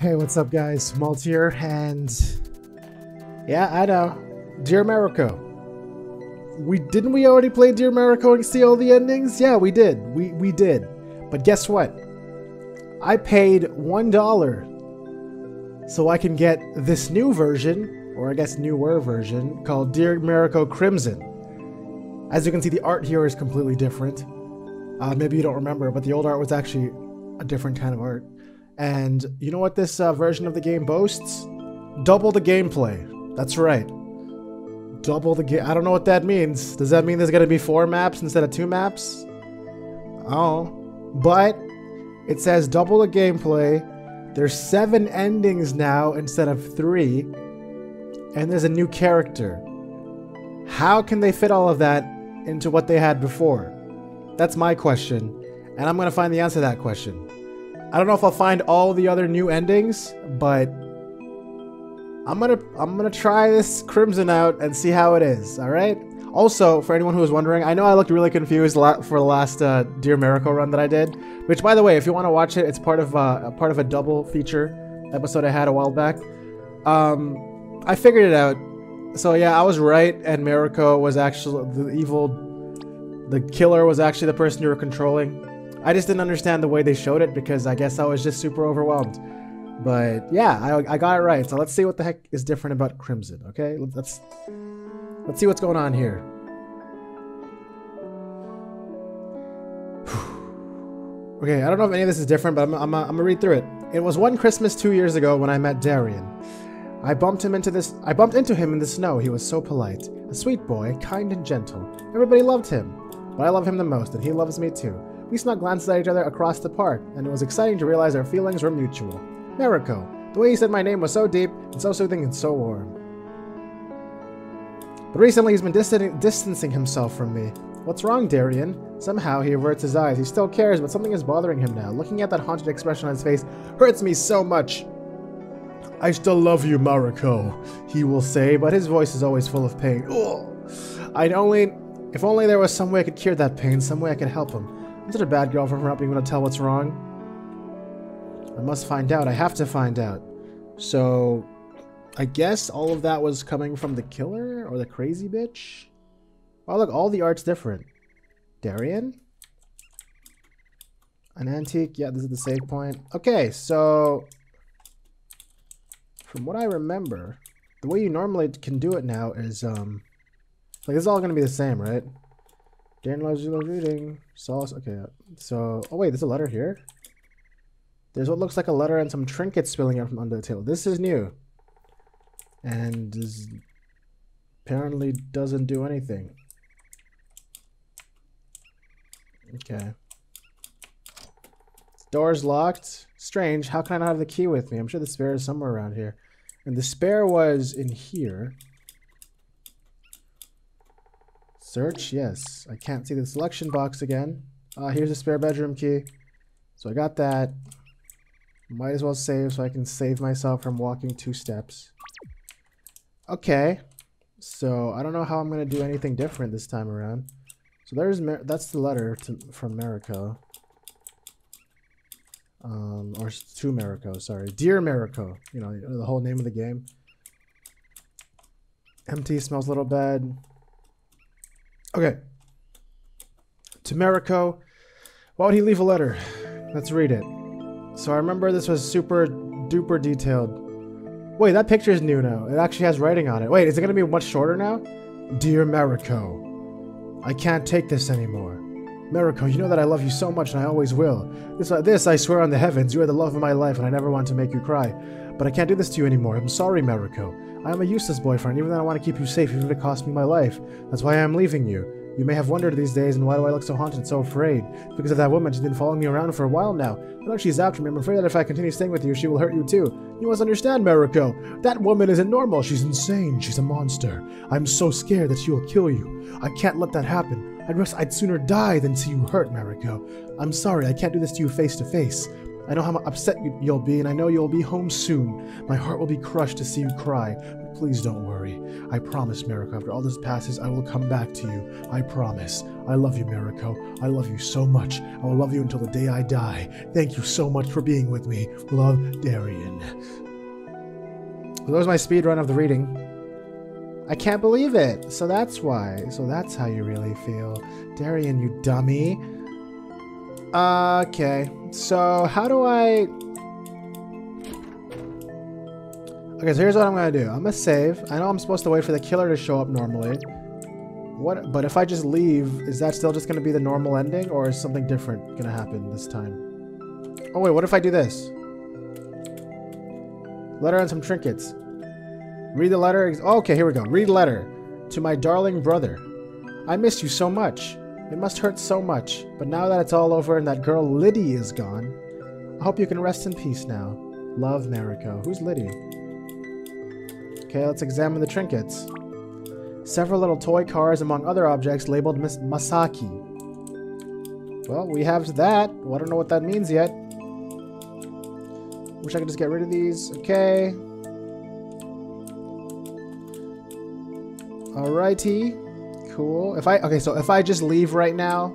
Hey, what's up, guys? Malt here, and yeah, I know, Dear Mariko. We didn't we already play Dear Mariko and see all the endings? Yeah, we did. We we did. But guess what? I paid one dollar so I can get this new version, or I guess newer version, called Dear Mariko Crimson. As you can see, the art here is completely different. Uh, maybe you don't remember, but the old art was actually a different kind of art. And you know what this uh, version of the game boasts? Double the gameplay. That's right. Double the game. I don't know what that means. Does that mean there's going to be four maps instead of two maps? Oh. But it says double the gameplay. There's seven endings now instead of three. And there's a new character. How can they fit all of that into what they had before? That's my question. And I'm going to find the answer to that question. I don't know if I'll find all the other new endings, but I'm gonna I'm gonna try this Crimson out and see how it is. All right. Also, for anyone who was wondering, I know I looked really confused for the last uh, Dear Mariko run that I did. Which, by the way, if you want to watch it, it's part of uh, part of a double feature episode I had a while back. Um, I figured it out. So yeah, I was right, and Mariko was actually the evil. The killer was actually the person you were controlling. I just didn't understand the way they showed it because I guess I was just super overwhelmed. But yeah, I, I got it right. So let's see what the heck is different about Crimson. Okay, let's let's see what's going on here. okay, I don't know if any of this is different, but I'm, I'm, I'm gonna read through it. It was one Christmas two years ago when I met Darian. I bumped him into this. I bumped into him in the snow. He was so polite, a sweet boy, kind and gentle. Everybody loved him, but I love him the most, and he loves me too. We snuck glances at each other across the park, and it was exciting to realize our feelings were mutual. Mariko. The way he said my name was so deep, and so soothing, and so warm. But recently he's been distan distancing himself from me. What's wrong, Darian? Somehow he averts his eyes. He still cares, but something is bothering him now. Looking at that haunted expression on his face hurts me so much. I still love you, Mariko, he will say, but his voice is always full of pain. Ugh. I'd only... If only there was some way I could cure that pain, some way I could help him. I'm such a bad girlfriend for not being able to tell what's wrong. I must find out. I have to find out. So, I guess all of that was coming from the killer or the crazy bitch? Oh, look, all the art's different. Darian? An antique? Yeah, this is the save point. Okay, so... From what I remember, the way you normally can do it now is, um... Like, it's all to be the same, right? Dan loves reading. Sauce. Okay. So, oh wait, there's a letter here. There's what looks like a letter and some trinkets spilling out from under the table. This is new. And is apparently doesn't do anything. Okay. Door's locked. Strange. How can I not have the key with me? I'm sure the spare is somewhere around here. And the spare was in here. Search, yes. I can't see the selection box again. Uh, here's a spare bedroom key. So I got that. Might as well save so I can save myself from walking two steps. Okay. So I don't know how I'm going to do anything different this time around. So there's Mer that's the letter to, from Mariko. Um, or to Mariko, sorry. Dear Mariko. You know, the whole name of the game. Empty, smells a little bad. Okay. To Mariko, why would he leave a letter? Let's read it. So I remember this was super duper detailed. Wait, that picture is new now. It actually has writing on it. Wait, is it going to be much shorter now? Dear Mariko, I can't take this anymore. Mariko, you know that I love you so much and I always will. This, this I swear on the heavens, you are the love of my life and I never want to make you cry. But I can't do this to you anymore. I'm sorry, Mariko. I am a useless boyfriend, even though I want to keep you safe, even if it costs me my life. That's why I am leaving you. You may have wondered these days, and why do I look so haunted, so afraid? Because of that woman. She's been following me around for a while now. I know she's after me. I'm afraid that if I continue staying with you, she will hurt you too. You must understand, Mariko. That woman isn't normal. She's insane. She's a monster. I'm so scared that she will kill you. I can't let that happen. I'd, rest, I'd sooner die than see you hurt, Mariko. I'm sorry, I can't do this to you face to face. I know how upset you'll be, and I know you'll be home soon. My heart will be crushed to see you cry. But please don't worry. I promise, Mariko, after all this passes, I will come back to you. I promise. I love you, Mariko. I love you so much. I will love you until the day I die. Thank you so much for being with me. Love, Darian. That was my speed run of the reading. I can't believe it. So that's why. So that's how you really feel. Darian, you dummy. Okay. So how do I... Okay, so here's what I'm to do. I'm to save. I know I'm supposed to wait for the killer to show up normally. What? But if I just leave, is that still just to be the normal ending? Or is something different to happen this time? Oh wait, what if I do this? Letter and some trinkets. Read the letter. Oh, okay, here we go. Read letter. To my darling brother. I missed you so much. It must hurt so much. But now that it's all over and that girl Liddy is gone, I hope you can rest in peace now. Love, Mariko. Who's Liddy? Okay, let's examine the trinkets. Several little toy cars among other objects labeled Miss Masaki. Well, we have that. Well, I don't know what that means yet. Wish I could just get rid of these. Okay. Alrighty. Cool. If I okay, so if I just leave right now,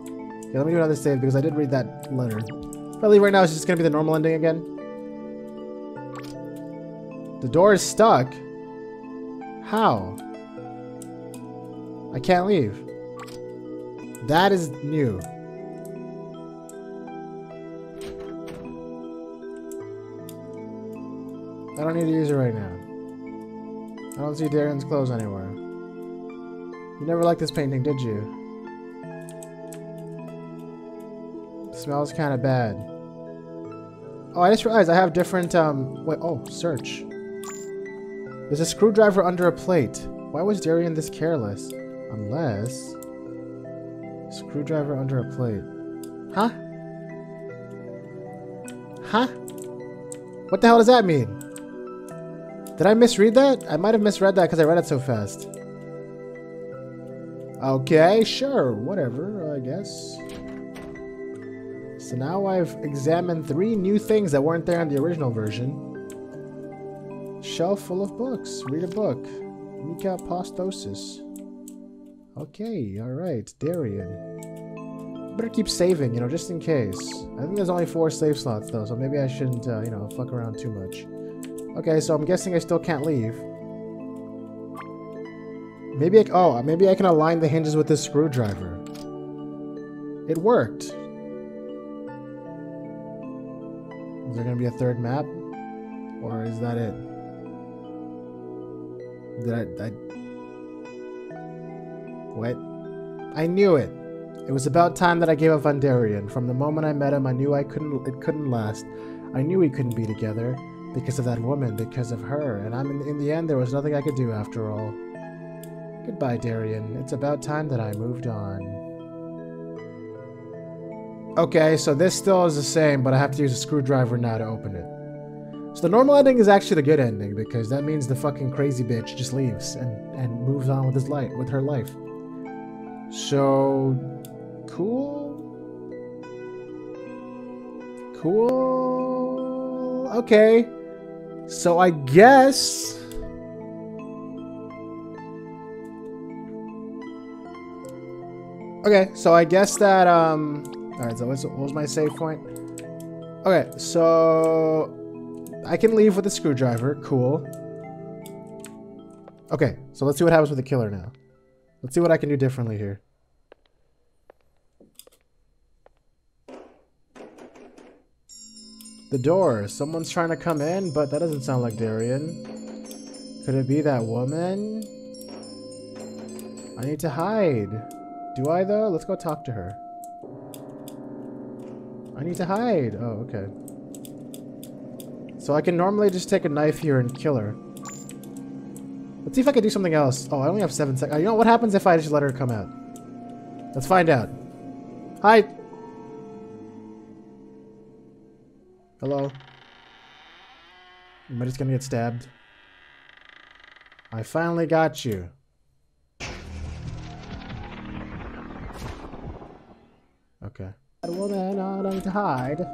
yeah, let me do another save because I did read that letter. If I leave right now, it's just gonna be the normal ending again. The door is stuck. How? I can't leave. That is new. I don't need to use it right now. I don't see Darian's clothes anywhere. You never liked this painting, did you? Smells kind of bad. Oh, I just realized I have different, um, wait, oh, search. There's a screwdriver under a plate. Why was Darian this careless? Unless... Screwdriver under a plate. Huh? Huh? What the hell does that mean? Did I misread that? I might have misread that because I read it so fast. Okay, sure, whatever, I guess. So now I've examined three new things that weren't there in the original version. Shelf full of books. Read a book. Mika Apostosis. Okay, alright, Darian. Better keep saving, you know, just in case. I think there's only four save slots, though, so maybe I shouldn't, uh, you know, fuck around too much. Okay, so I'm guessing I still can't leave. Maybe I, oh, maybe I can align the hinges with this screwdriver. It worked. Is there gonna be a third map? Or is that it? Did I, I... What? I knew it. It was about time that I gave up on Darian. From the moment I met him, I knew I couldn't. It couldn't last. I knew we couldn't be together because of that woman, because of her. And I'm in, in the end, there was nothing I could do after all. Goodbye, Darian. It's about time that I moved on. Okay, so this still is the same, but I have to use a screwdriver now to open it. So the normal ending is actually the good ending because that means the fucking crazy bitch just leaves and, and moves on with his life, with her life. So, cool. Cool. Okay. So I guess... Okay, so I guess that, um... Alright, so what was my save point? Okay, so... I can leave with a screwdriver. Cool. Okay, so let's see what happens with the killer now. Let's see what I can do differently here. The door. Someone's trying to come in, but that doesn't sound like Darian. Could it be that woman? I need to hide. Do I, though? Let's go talk to her. I need to hide. Oh, okay. So I can normally just take a knife here and kill her. Let's see if I can do something else. Oh, I only have seven seconds. You know what happens if I just let her come out? Let's find out. Hi. Hello. Am I just gonna get stabbed? I finally got you. Okay. Woman, I to hide.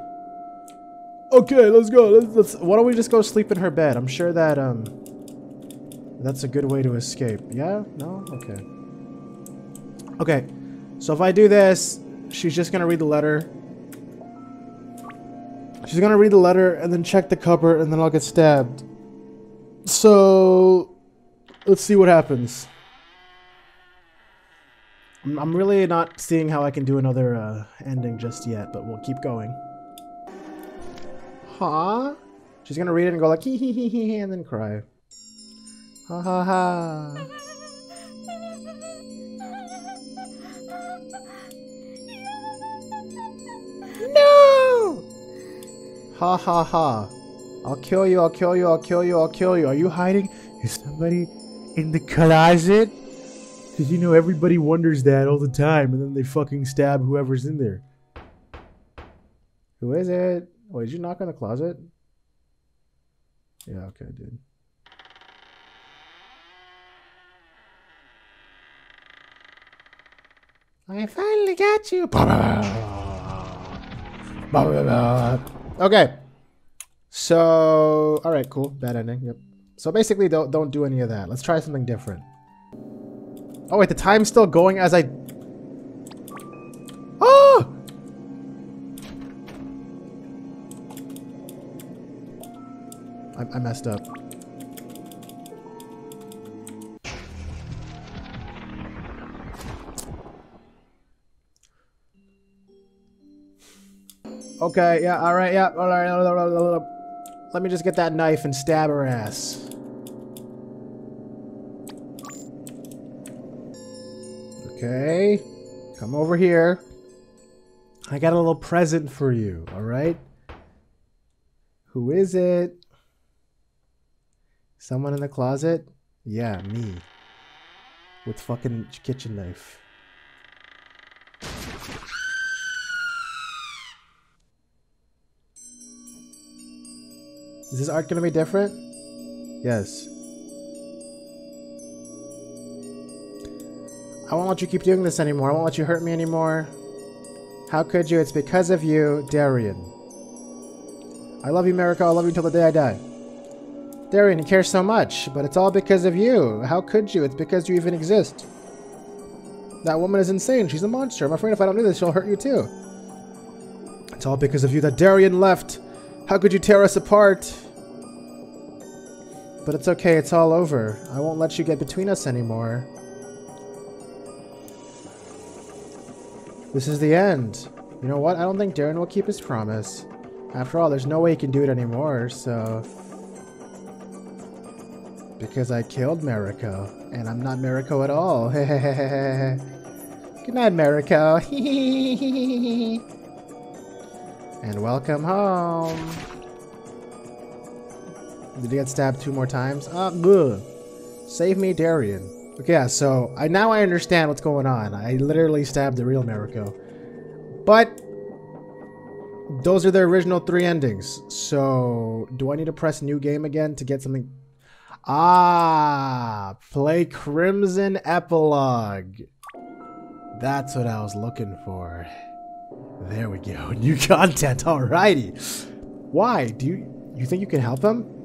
Okay, let's go. Let's, let's, why don't we just go sleep in her bed? I'm sure that, um, that's a good way to escape. Yeah? No? Okay. Okay. So if I do this, she's just gonna read the letter. She's gonna read the letter and then check the cupboard and then I'll get stabbed. So, let's see what happens. I'm, I'm really not seeing how I can do another uh, ending just yet, but we'll keep going. Huh? She's gonna read it and go like hee hee hee hee and then cry. Ha ha ha. No! Ha ha ha. I'll kill you, I'll kill you, I'll kill you, I'll kill you. Are you hiding? Is somebody in the closet? Because you know everybody wonders that all the time and then they fucking stab whoever's in there. Who is it? Wait, did you knock on the closet? Yeah, okay, dude. I finally got you. Okay. So, all right, cool. Bad ending. Yep. So basically, don't don't do any of that. Let's try something different. Oh wait, the time's still going as I. Oh! I, I messed up. Okay, yeah, alright, yeah, alright. Let me just get that knife and stab her ass. Okay. Come over here. I got a little present for you, alright? Who is it? Someone in the closet? Yeah, me. With fucking kitchen knife. Is this art gonna be different? Yes. I won't let you keep doing this anymore. I won't let you hurt me anymore. How could you? It's because of you, Darian. I love you, Mariko. I love you until the day I die. Darian, you care so much, but it's all because of you. How could you? It's because you even exist. That woman is insane. She's a monster. I'm afraid if I don't do this, she'll hurt you too. It's all because of you that Darian left. How could you tear us apart? But it's okay, it's all over. I won't let you get between us anymore. This is the end. You know what? I don't think Darian will keep his promise. After all, there's no way he can do it anymore, so... Because I killed Mariko, and I'm not Mariko at all. Good night, Mariko. And welcome home. Did he get stabbed two more times? Ah, good. Save me, Darian. Yeah, so I now I understand what's going on. I literally stabbed the real Mariko. But those are the original three endings. So do I need to press new game again to get something? Ah, play Crimson Epilogue. That's what I was looking for. There we go. New content. Alrighty. Why? Do you you think you can help him?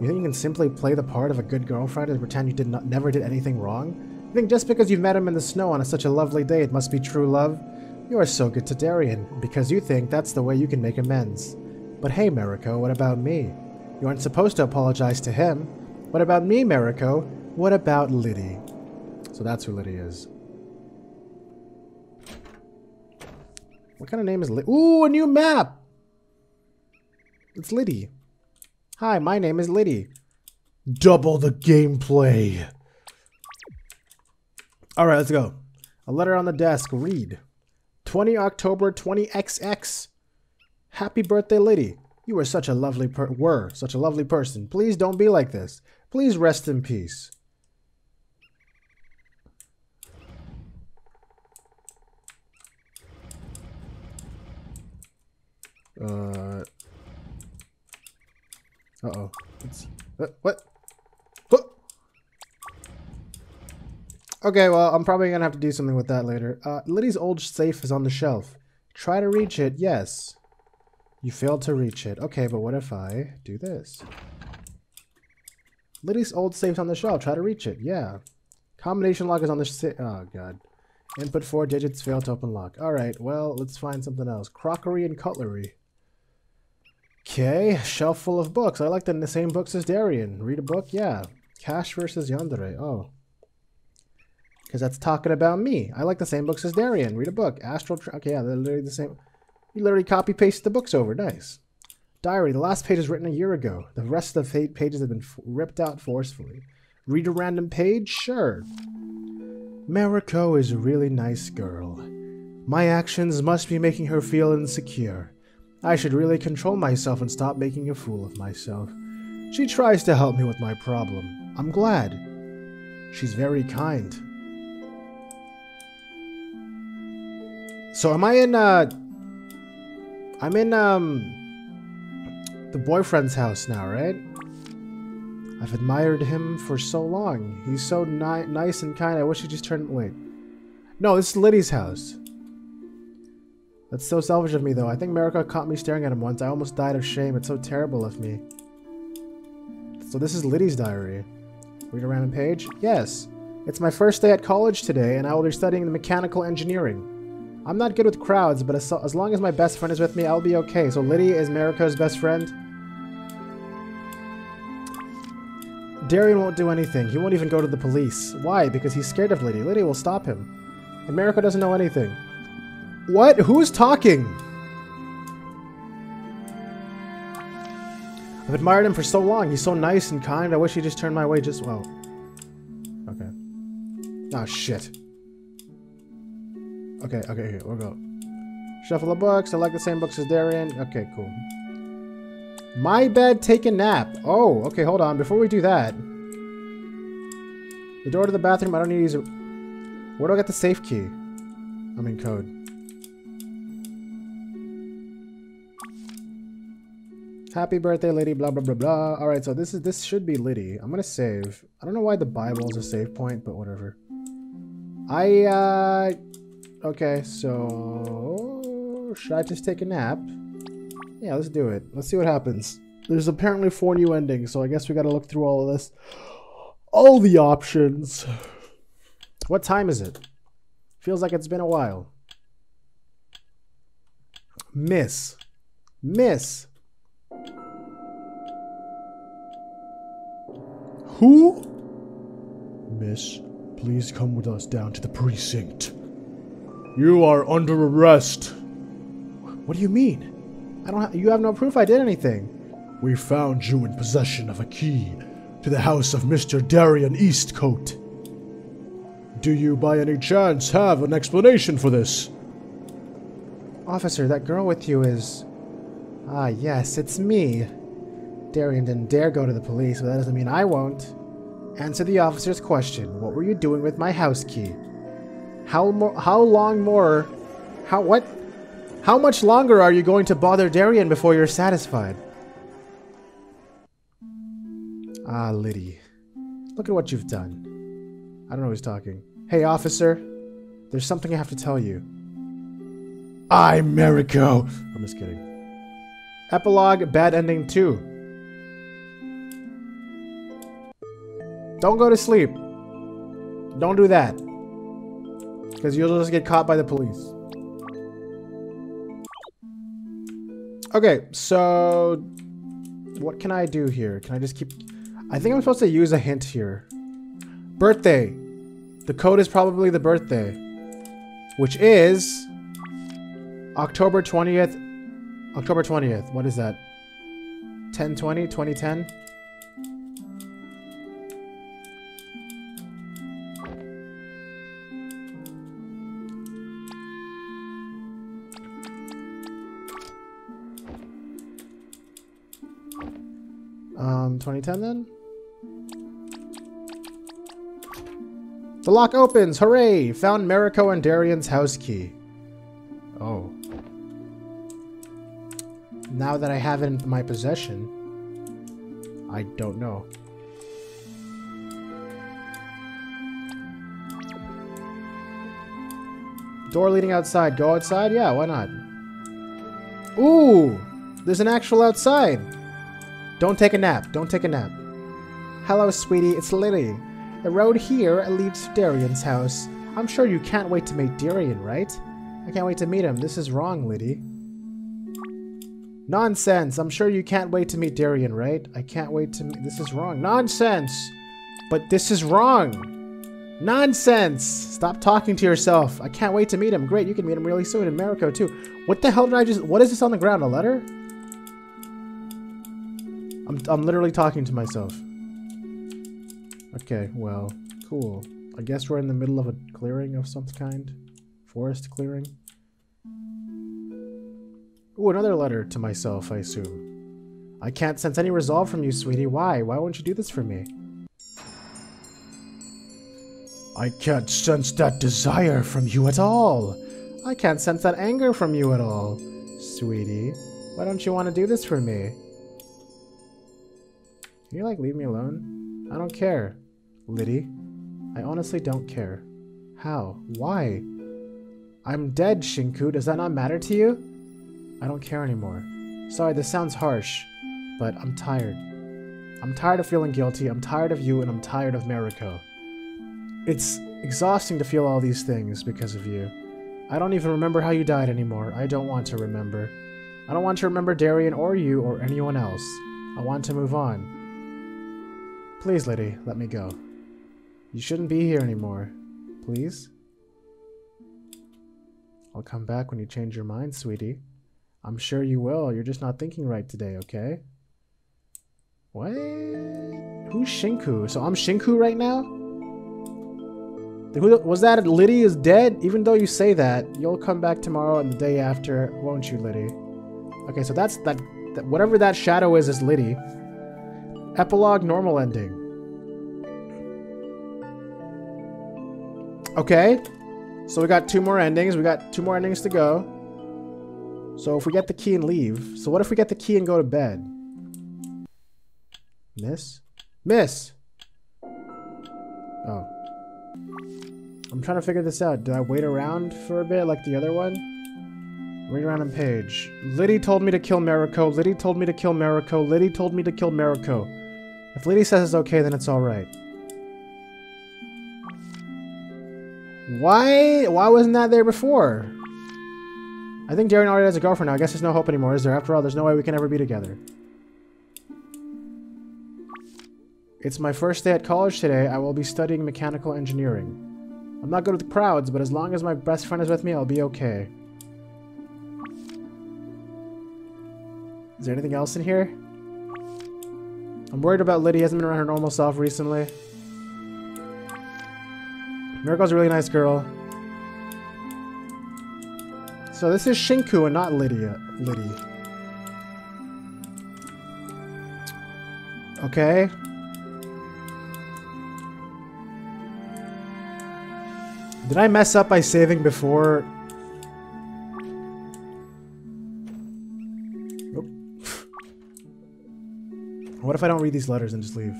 You think you can simply play the part of a good girlfriend and pretend you did not never did anything wrong? You think just because you've met him in the snow on a, such a lovely day it must be true love? You are so good to Darian, because you think that's the way you can make amends. But hey, Mariko, what about me? You aren't supposed to apologize to him. What about me, Mariko? What about Liddy? So that's who Liddy is. What kind of name is Liddy? Ooh, a new map! It's Liddy. Hi, my name is Liddy. Double the gameplay. Alright, let's go. A letter on the desk. Read. 20 October 20XX. Happy birthday, Liddy. You were such a lovely per were such a lovely person. Please don't be like this. Please rest in peace. Uh. Uh oh. It's, uh, what? What? Okay, well, I'm probably gonna have to do something with that later. Uh, Liddy's old safe is on the shelf. Try to reach it, yes. You failed to reach it. Okay, but what if I do this? Liddy's old safe's on the shelf. Try to reach it. Yeah. Combination lock is on the Oh, God. Input four digits, fail to open lock. Alright, well, let's find something else. Crockery and cutlery. Okay, shelf full of books. I like the same books as Darian. Read a book? Yeah. Cash versus Yandere. Oh. Because that's talking about me. I like the same books as Darian. Read a book. Astral... Okay, yeah, they're literally the same. You literally copy paste the books over. Nice. Diary. The last page is written a year ago. The rest of the pages have been ripped out forcefully. Read a random page? Sure. Mariko is a really nice girl. My actions must be making her feel insecure. I should really control myself and stop making a fool of myself. She tries to help me with my problem. I'm glad. She's very kind. So am I in, uh... I'm in, um... The boyfriend's house now, right? I've admired him for so long. He's so ni nice and kind. I wish he just turned... Wait. No, this is Liddy's house. That's so selfish of me, though. I think Mariko caught me staring at him once. I almost died of shame. It's so terrible of me. So this is Liddy's diary. Read a random page? Yes. It's my first day at college today, and I will be studying mechanical engineering. I'm not good with crowds, but as, as long as my best friend is with me, I'll be okay. So Liddy is Mariko's best friend? Darian won't do anything. He won't even go to the police. Why? Because he's scared of Liddy. Liddy will stop him. And Mariko doesn't know anything. What? Who's talking? I've admired him for so long. He's so nice and kind. I wish he just turned my way just well. Okay. Oh shit. Okay, okay, here, we'll go. Shuffle the books. I like the same books as Darian. Okay, cool. My bed, take a nap. Oh, okay, hold on. Before we do that. The door to the bathroom, I don't need to use it. Where do I get the safe key? I mean code. Happy birthday, Liddy, blah, blah, blah, blah. Alright, so this is this should be Liddy. I'm gonna save. I don't know why the Bible is a save point, but whatever. I, uh... Okay, so... Should I just take a nap? Yeah, let's do it. Let's see what happens. There's apparently four new endings, so I guess we gotta look through all of this. All the options. What time is it? Feels like it's been a while. Miss. Miss. Who? Miss, please come with us down to the precinct. You are under arrest. What do you mean? I don't. Ha you have no proof I did anything. We found you in possession of a key to the house of Mr. Darian Eastcote. Do you by any chance have an explanation for this? Officer, that girl with you is... Ah, yes, it's me. Darian didn't dare go to the police, but that doesn't mean I won't. Answer the officer's question. What were you doing with my house key? How more? How long more? How what? How much longer are you going to bother Darian before you're satisfied? Ah, Liddy. Look at what you've done. I don't know who's talking. Hey, officer. There's something I have to tell you. I'm Mariko. I'm just kidding. Epilogue, bad ending 2. Don't go to sleep. Don't do that. Because you'll just get caught by the police. Okay, so what can I do here? Can I just keep... I think I'm supposed to use a hint here. Birthday. The code is probably the birthday. Which is... October 20th. October 20th. What is that? 1020? 2010? Um, 2010 then? The lock opens! Hooray! Found Mariko and Darian's house key. Now that I have it in my possession, I don't know. Door leading outside. Go outside? Yeah, why not? Ooh! There's an actual outside! Don't take a nap. Don't take a nap. Hello, sweetie. It's Liddy. The road here leads to Darian's house. I'm sure you can't wait to meet Darian, right? I can't wait to meet him. This is wrong, Liddy. Nonsense. I'm sure you can't wait to meet Darian, right? I can't wait to meet... This is wrong. Nonsense. But this is wrong. Nonsense! Stop talking to yourself. I can't wait to meet him. Great, you can meet him really soon in Mariko too. What the hell did I just... What is this on the ground? A letter? I'm, I'm literally talking to myself. Okay, well, cool. I guess we're in the middle of a clearing of some kind. Forest clearing. Ooh, another letter to myself, I assume. I can't sense any resolve from you, sweetie. Why? Why won't you do this for me? I can't sense that desire from you at all. I can't sense that anger from you at all. Sweetie, why don't you want to do this for me? Can you, like, leave me alone? I don't care. Liddy, I honestly don't care. How? Why? I'm dead, Shinku. Does that not matter to you? I don't care anymore. Sorry, this sounds harsh, but I'm tired. I'm tired of feeling guilty, I'm tired of you, and I'm tired of Mariko. It's exhausting to feel all these things because of you. I don't even remember how you died anymore. I don't want to remember. I don't want to remember Darian or you or anyone else. I want to move on. Please, lady, let me go. You shouldn't be here anymore. Please? I'll come back when you change your mind, sweetie. I'm sure you will. You're just not thinking right today, okay? What? Who's Shinku? So I'm Shinku right now? Was that Liddy is dead? Even though you say that, you'll come back tomorrow and the day after, won't you, Liddy? Okay, so that's that, that whatever that shadow is is Liddy. Epilogue normal ending. Okay. So we got two more endings. We got two more endings to go. So if we get the key and leave. So what if we get the key and go to bed? Miss? Miss! Oh. I'm trying to figure this out. Do I wait around for a bit like the other one? Wait around on page. Liddy told me to kill Mariko. Liddy told me to kill Mariko. Liddy told me to kill Mariko. If Liddy says it's okay, then it's alright. Why? Why wasn't that there before? I think Darian already has a girlfriend now. I guess there's no hope anymore, is there? After all, there's no way we can ever be together. It's my first day at college today. I will be studying mechanical engineering. I'm not good with crowds, but as long as my best friend is with me, I'll be okay. Is there anything else in here? I'm worried about Liddy. Hasn't been around her normal self recently. Miracle's a really nice girl. So this is Shinku and not Lydia. Liddy. Okay. Did I mess up by saving before? Nope. what if I don't read these letters and just leave?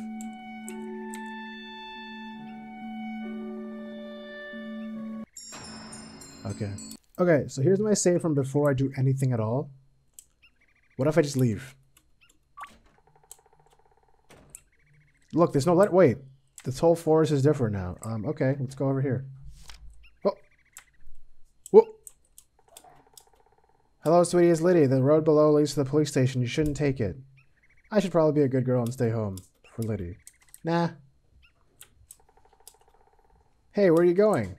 Okay. Okay, so here's my save from before I do anything at all. What if I just leave? Look, there's no let- wait. This whole forest is different now. Um, okay, let's go over here. Hello, sweetie, it's Liddy. The road below leads to the police station. You shouldn't take it. I should probably be a good girl and stay home. For Liddy. Nah. Hey, where are you going?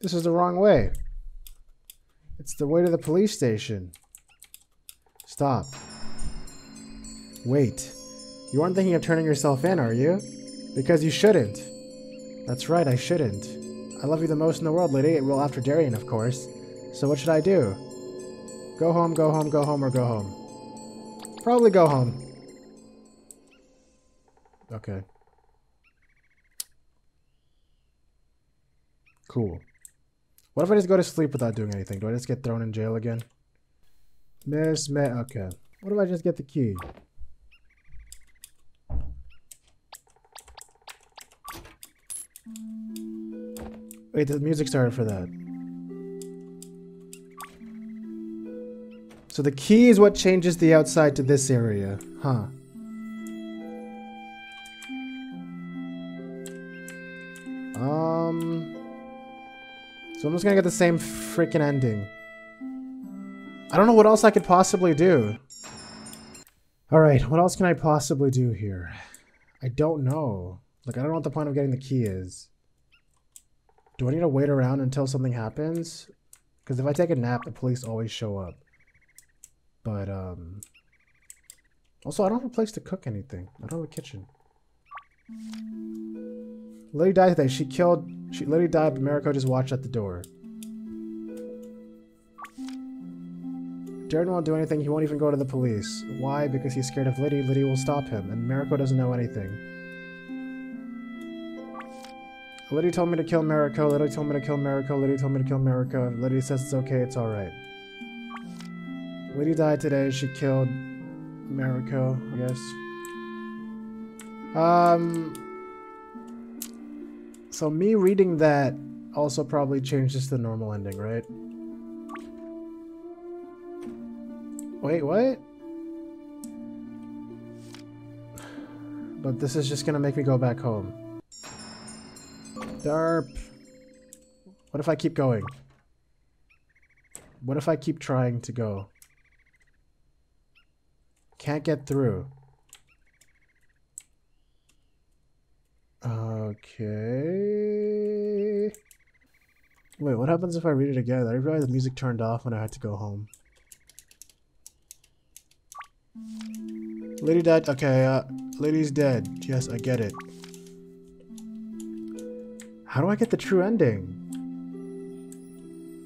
This is the wrong way. It's the way to the police station. Stop. Wait. You aren't thinking of turning yourself in, are you? Because you shouldn't. That's right, I shouldn't. I love you the most in the world, Liddy. Well, after Darian, of course. So what should I do? Go home, go home, go home, or go home? Probably go home. Okay. Cool. What if I just go to sleep without doing anything? Do I just get thrown in jail again? Miss Me okay. What if I just get the key? Wait, the music started for that. So the key is what changes the outside to this area. Huh. Um... So I'm just gonna get the same freaking ending. I don't know what else I could possibly do. Alright, what else can I possibly do here? I don't know. Like, I don't know what the point of getting the key is. Do I need to wait around until something happens? Because if I take a nap, the police always show up. But, um... Also, I don't have a place to cook anything. I don't have a kitchen. Liddy died today. She killed... She Liddy died, but Mariko just watched at the door. Darian won't do anything. He won't even go to the police. Why? Because he's scared of Liddy. Liddy will stop him, and Mariko doesn't know anything. Liddy told me to kill Mariko. Liddy told me to kill Mariko. Liddy told me to kill Mariko. Liddy says it's okay. It's all right. Liddy died today. She killed Mariko, I guess. Um. So me reading that also probably changes the normal ending, right? Wait, what? But this is just gonna make me go back home. Darp. What if I keep going? What if I keep trying to go? Can't get through. Okay. Wait, what happens if I read it again? I realized the music turned off when I had to go home. Lady died. Okay, uh, lady's dead. Yes, I get it. How do I get the true ending?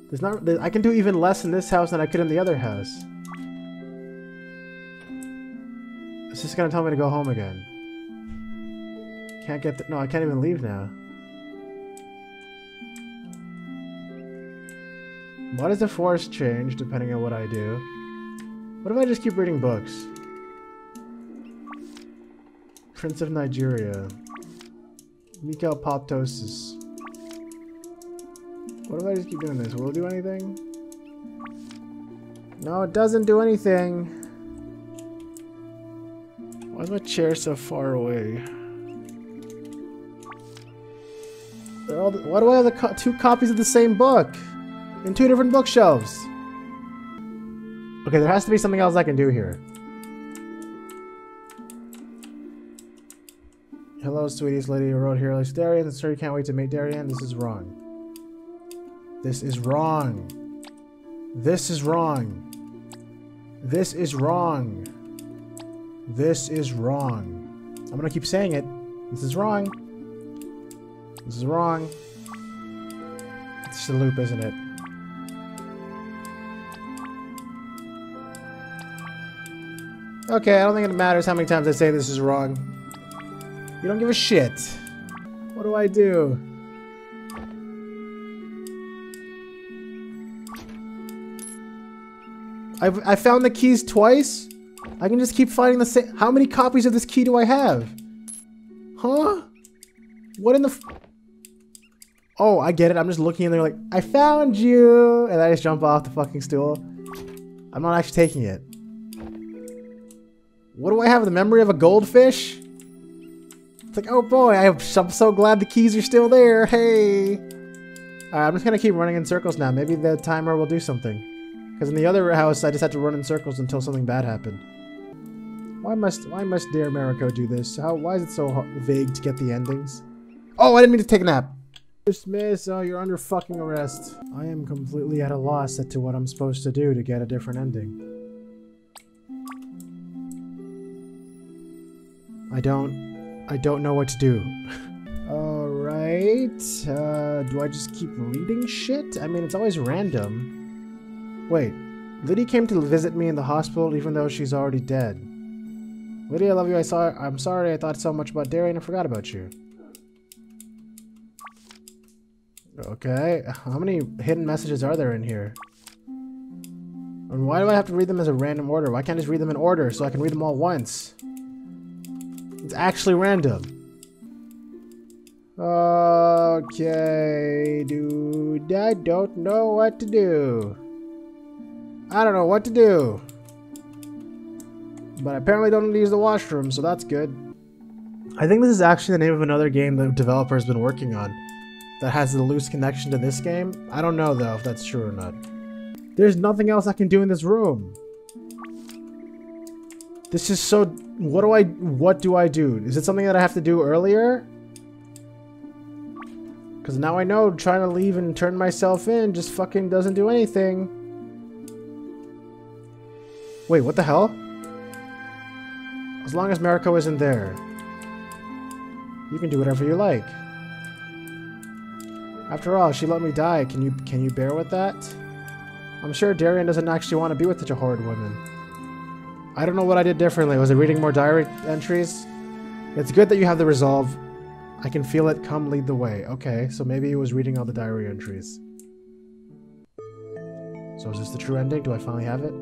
There's not. I can do even less in this house than I could in the other house. It's just gonna tell me to go home again. Can't get no, I can't even leave now. Why does the forest change depending on what I do? What if I just keep reading books? Prince of Nigeria. Mikael Poptosis. What if I just keep doing this? Will it do anything? No, it doesn't do anything. Why is my chair so far away? The, why do I have the co two copies of the same book? In two different bookshelves? Okay, there has to be something else I can do here. Hello, sweeties, lady who wrote here. Like Darian, sorry, can't wait to meet Darian. This is wrong. This is wrong. This is wrong. This is wrong. This is wrong. I'm gonna keep saying it. This is wrong. This is wrong. It's a loop, isn't it? Okay, I don't think it matters how many times I say this is wrong. You don't give a shit. What do I do? I've, I found the keys twice? I can just keep finding the same- How many copies of this key do I have? Huh? What in the Oh, I get it. I'm just looking and they're like, I found you! And I just jump off the fucking stool. I'm not actually taking it. What do I have? The memory of a goldfish? It's like, oh boy, I'm so glad the keys are still there. Hey! I'm just gonna keep running in circles now. Maybe the timer will do something. Because in the other house, I just had to run in circles until something bad happened. Why must why must Dear Mariko do this? How why is it so hard, vague to get the endings? Oh, I didn't mean to take a nap. Dismiss. Oh, you're under fucking arrest. I am completely at a loss as to what I'm supposed to do to get a different ending. I don't... I don't know what to do. Alright. Uh, do I just keep reading shit? I mean, it's always random. Wait. Liddy came to visit me in the hospital even though she's already dead. Liddy, I love you. I saw. I'm sorry I thought so much about Darian and forgot about you. Okay. How many hidden messages are there in here? And why do I have to read them as a random order? Why can't I just read them in order so I can read them all once? It's actually random. Okay, dude. I don't know what to do. I don't know what to do. But I apparently don't need to use the washroom, so that's good. I think this is actually the name of another game the developer has been working on that has a loose connection to this game. I don't know though if that's true or not. There's nothing else I can do in this room. This is so... What do I... What do I do? Is it something that I have to do earlier? Because now I know trying to leave and turn myself in just fucking doesn't do anything. Wait, what the hell? As long as Mariko isn't there. You can do whatever you like. After all, she let me die. Can you can you bear with that? I'm sure Darian doesn't actually want to be with such a horrid woman. I don't know what I did differently. Was it reading more diary entries? It's good that you have the resolve. I can feel it. Come lead the way. Okay, so maybe he was reading all the diary entries. So is this the true ending? Do I finally have it?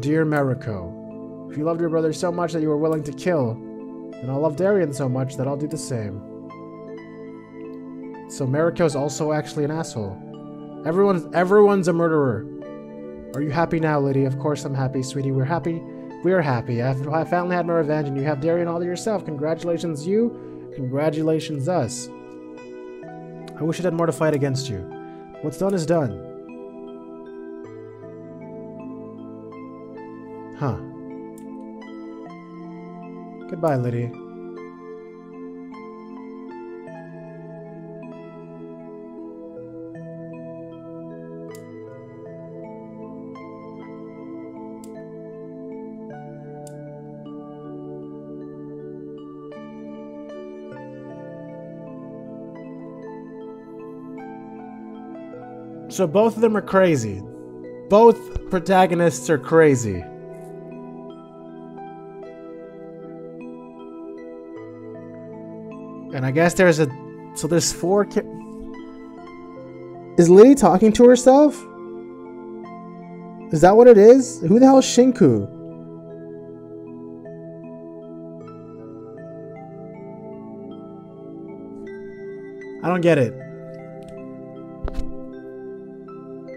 Dear Mariko, if you loved your brother so much that you were willing to kill, then I'll love Darian so much that I'll do the same. So Mariko's also actually an asshole. Everyone's everyone's a murderer. Are you happy now, Lydia? Of course I'm happy, sweetie. We're happy. We're happy. I've, I finally had my revenge, and you have Darian all to yourself. Congratulations, you. Congratulations, us. I wish it had more to fight against you. What's done is done. Huh. Goodbye, Lydia. So both of them are crazy. Both protagonists are crazy. And I guess there's a... So there's four... Is Lily talking to herself? Is that what it is? Who the hell is Shinku? I don't get it.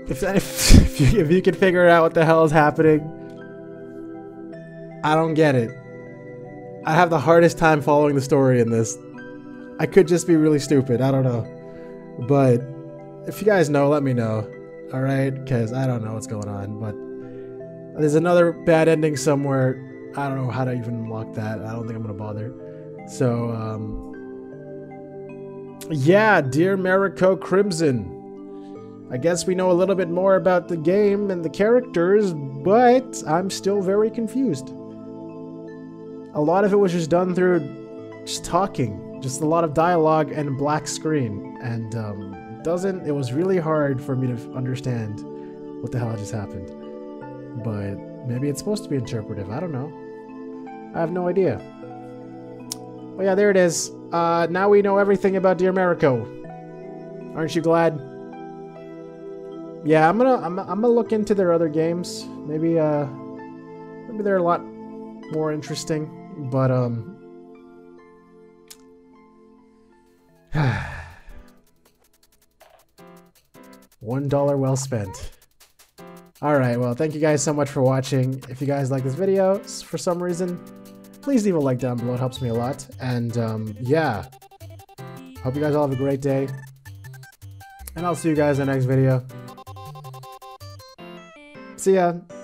If, if, if, you, if you can figure out what the hell is happening, I don't get it. I have the hardest time following the story in this. I could just be really stupid. I don't know. But if you guys know, let me know. All right? Because I don't know what's going on. But there's another bad ending somewhere. I don't know how to even unlock that. I don't think I'm going to bother. So, um, yeah, Dear Mariko Crimson. I guess we know a little bit more about the game and the characters, but I'm still very confused. A lot of it was just done through just talking, just a lot of dialogue and black screen, and um, doesn't. It was really hard for me to understand what the hell just happened. But maybe it's supposed to be interpretive. I don't know. I have no idea. But yeah, there it is. Uh, now we know everything about Dear Mariko. Aren't you glad? Yeah, I'm gonna I'm, I'm gonna look into their other games. Maybe uh maybe they're a lot more interesting, but um One dollar well spent. Alright, well, thank you guys so much for watching. If you guys like this video, for some reason, please leave a like down below. It helps me a lot. And, um, yeah. Hope you guys all have a great day. And I'll see you guys in the next video. See ya.